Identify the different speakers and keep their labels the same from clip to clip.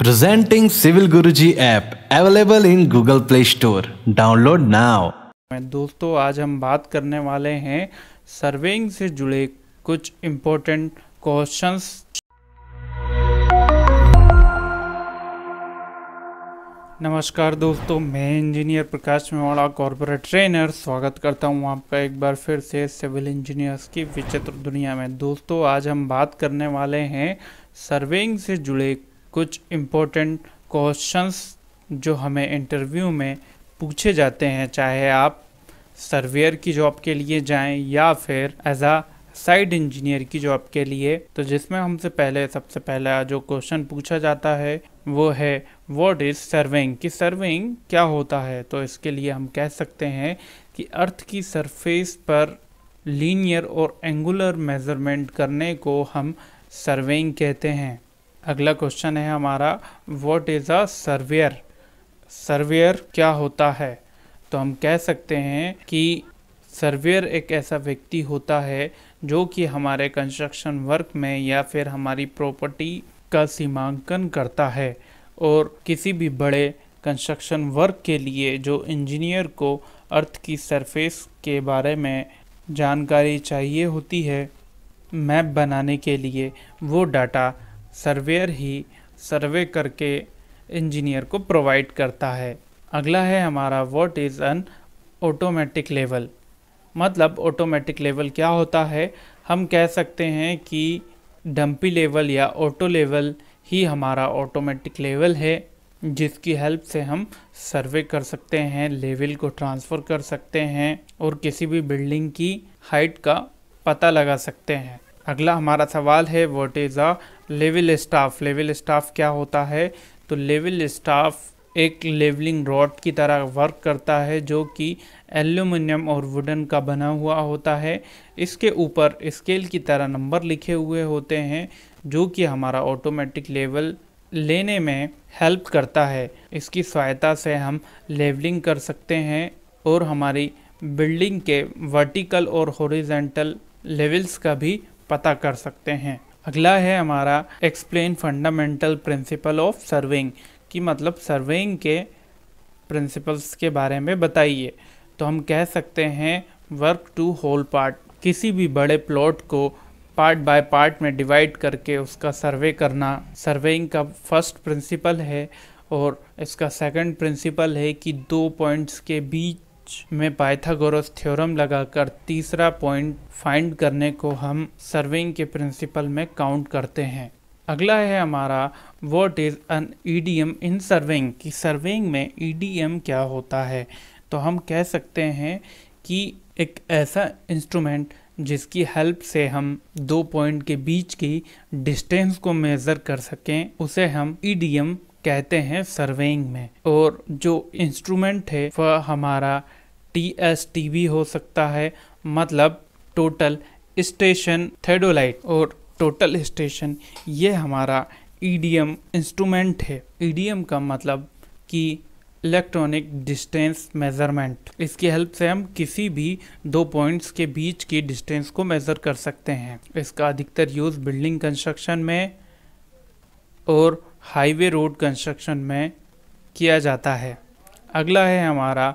Speaker 1: Presenting Civil Guruji app, available in Google Play Store. Download now.
Speaker 2: दोस्तों, आज हम बात करने वाले हैं सर्वेइंग से जुड़े कुछ इम्पोर्टेंट क्वेश्चंस नमस्कार दोस्तों, मैं engineer Prakash Mewada corporate trainer स्वागत करता हूँ आपका एक बार फिर से सिविल इंजीनियर्स की विचित्र दुनिया में दोस्तों, आज हम बात करने वाले हैं सर्वेइंग से जुड़े कुछ इम्पोर्टेंट क्वेश्चंस जो हमें इंटरव्यू में पूछे जाते हैं। चाहे आप सर्वेयर की जॉब के लिए जाएँ या फिर एज आ साइड इंजीनियर की जॉब के लिए तो जिसमें हमसे पहले, सबसे पहला जो क्वेश्चन पूछा जाता है, वो है व्हाट इज़ सर्वेइंग कि सर्वेइंग क्या होता है? तो इसके लिए हम कह सकते हैं कि अर्थ की सरफेस पर लीनियर और एंगुलर मेज़रमेंट करने को हम सर्वेइंग कहते हैं। अगला क्वेश्चन है हमारा what is a surveyor surveyor क्या होता है? तो हम कह सकते हैं कि सर्वेयर एक ऐसा व्यक्ति होता है जो कि हमारे कंस्ट्रक्शन वर्क में या फिर हमारी प्रॉपर्टी का सीमांकन करता है और किसी भी बड़े कंस्ट्रक्शन वर्क के लिए जो इंजीनियर को अर्थ की सरफेस के बारे में जानकारी चाहिए होती है मैप बनाने के लिए वो डाटा सर्वेयर ही सर्वे करके इंजीनियर को प्रोवाइड करता है। अगला है हमारा what is an automatic level मतलब ऑटोमेटिक लेवल क्या होता है? हम कह सकते हैं कि डंपी लेवल या ऑटो लेवल ही हमारा ऑटोमेटिक लेवल है, जिसकी हेल्प से हम सर्वे कर सकते हैं लेवल को ट्रांसफ़र कर सकते हैं और किसी भी बिल्डिंग की हाइट का पता लगा सकते हैं। अगला हमारा सवाल है what is a level staff level staff क्या होता है? तो लेवल स्टाफ एक लेवलिंग रॉड की तरह वर्क करता है, जो कि एल्यूमिनियम और वुडन का बना हुआ होता है। इसके ऊपर स्केल की तरह नंबर लिखे हुए होते हैं, जो कि हमारा ऑटोमेटिक लेवल लेने में हेल्प करता है। इसकी सहायता से हम लेवलिंग कर सकते हैं और हमारी बिल्डिंग के वर्टिकल और हॉरिजेंटल लेवल्स का भी पता कर सकते हैं। अगला है हमारा explain fundamental principle of serving कि मतलब सर्वेइंग के प्रिंसिपल्स के बारे में बताइए। तो हम कह सकते हैं वर्क टू होल पार्ट किसी भी बड़े प्लॉट को पार्ट बाय पार्ट में डिवाइड करके उसका सर्वे करना। सर्वेइंग का फ़र्स्ट प्रिंसिपल है और इसका सेकंड प्रिंसिपल है कि दो पॉइंट्स के बीच में पाइथागोरस थ्योरम लगाकर तीसरा पॉइंट फाइंड करने को हम सर्विंग के प्रिंसिपल में काउंट करते हैं। अगला है हमारा what is an EDM in surveying कि सर्वेइंग में ईडीएम क्या होता है? तो हम कह सकते हैं कि एक ऐसा इंस्ट्रूमेंट जिसकी हेल्प से हम दो पॉइंट के बीच की डिस्टेंस को मेज़र कर सकें, उसे हम ईडीएम कहते हैं सर्वेइंग में। और जो इंस्ट्रूमेंट है, वह हमारा टी एस टी भी हो सकता है मतलब टोटल स्टेशन थेडोलाइट और टोटल स्टेशन ये हमारा ईडीएम इंस्ट्रूमेंट है। ईडीएम का मतलब कि इलेक्ट्रॉनिक डिस्टेंस मेज़रमेंट इसकी हेल्प से हम किसी भी दो पॉइंट्स के बीच की डिस्टेंस को मेज़र कर सकते हैं। इसका अधिकतर यूज़ बिल्डिंग कंस्ट्रक्शन में और हाईवे रोड कंस्ट्रक्शन में किया जाता है। अगला है हमारा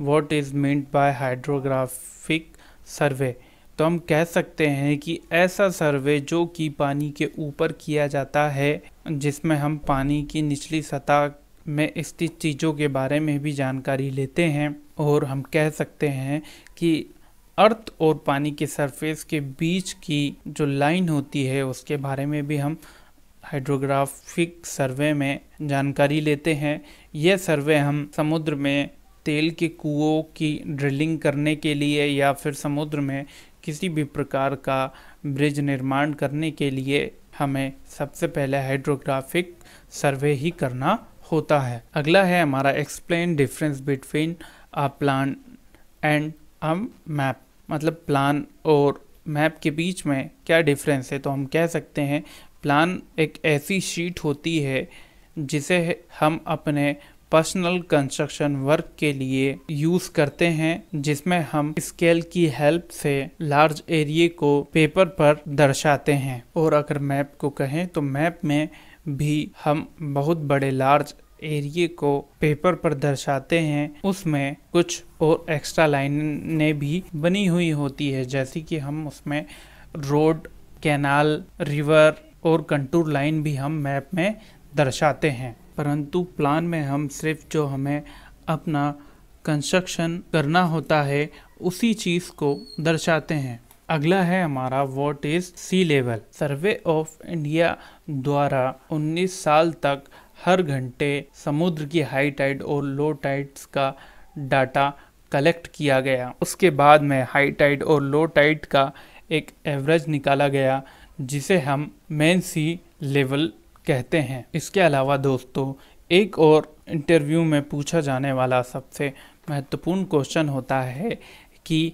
Speaker 2: what is meant by hydrographic survey तो हम कह सकते हैं कि ऐसा सर्वे जो कि पानी के ऊपर किया जाता है, जिसमें हम पानी की निचली सतह में स्थित चीज़ों के बारे में भी जानकारी लेते हैं और हम कह सकते हैं कि अर्थ और पानी के सरफेस के बीच की जो लाइन होती है, उसके बारे में भी हम हाइड्रोग्राफिक सर्वे में जानकारी लेते हैं। यह सर्वे हम समुद्र में तेल के कुओं की ड्रिलिंग करने के लिए या फिर समुद्र में किसी भी प्रकार का ब्रिज निर्माण करने के लिए हमें सबसे पहले हाइड्रोग्राफिक सर्वे ही करना होता है। अगला है हमारा explain difference between a plan and a map मतलब प्लान और मैप के बीच में क्या डिफरेंस है? तो हम कह सकते हैं प्लान एक ऐसी शीट होती है जिसे हम अपने पर्सनल कंस्ट्रक्शन वर्क के लिए यूज़ करते हैं, जिसमें हम स्केल की हेल्प से लार्ज एरिए को पेपर पर दर्शाते हैं। और अगर मैप को कहें तो मैप में भी हम बहुत बड़े लार्ज एरिए को पेपर पर दर्शाते हैं। उसमें कुछ और एक्स्ट्रा लाइनें भी बनी हुई होती है, जैसे कि हम उसमें रोड कैनाल रिवर और कंटूर लाइन भी हम मैप में दर्शाते हैं। परंतु प्लान में हम सिर्फ़ जो हमें अपना कंस्ट्रक्शन करना होता है, उसी चीज़ को दर्शाते हैं। अगला है हमारा what is sea level survey of India द्वारा 19 साल तक हर घंटे समुद्र की हाई टाइड और लो टाइड्स का डाटा कलेक्ट किया गया। उसके बाद में हाई टाइड और लो टाइड का एक एवरेज निकाला गया, जिसे हम मेन सी लेवल कहते हैं। इसके अलावा दोस्तों, एक और इंटरव्यू में पूछा जाने वाला सबसे महत्वपूर्ण क्वेश्चन होता है कि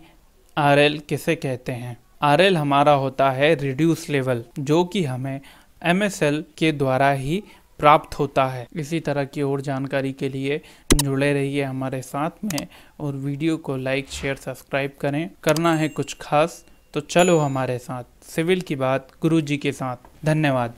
Speaker 2: आर एल किसे कहते हैं? आर एल हमारा होता है रिड्यूस लेवल जो कि हमें एम एस एल के द्वारा ही प्राप्त होता है। इसी तरह की और जानकारी के लिए जुड़े रहिए हमारे साथ में और वीडियो को लाइक शेयर सब्सक्राइब करें। करना है कुछ खास तो चलो हमारे साथ। सिविल की बात गुरु जी के साथ। धन्यवाद।